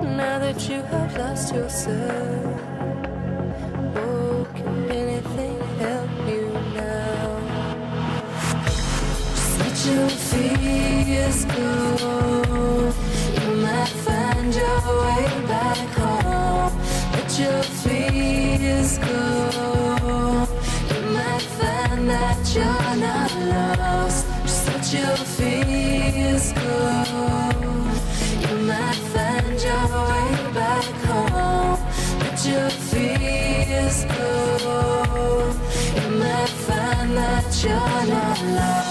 Now that you have lost yourself, oh, can anything help you now? Just let your fears go. You might find your way back home. Let your fears go. You might find that you're not lost. Just let your fears go. your fears go. You might find that you're not alone.